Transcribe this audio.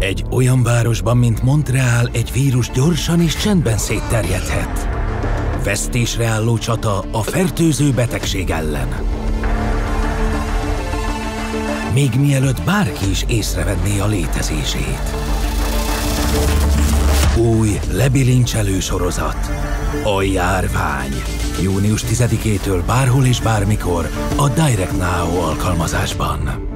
Egy olyan városban, mint Montreal, egy vírus gyorsan és csendben szétterjedhet. Vesztésre álló csata a fertőző betegség ellen. Még mielőtt bárki is észrevenné a létezését. Új, lebilincselő sorozat. A járvány. Június 10-től bárhol és bármikor a Direct Now alkalmazásban.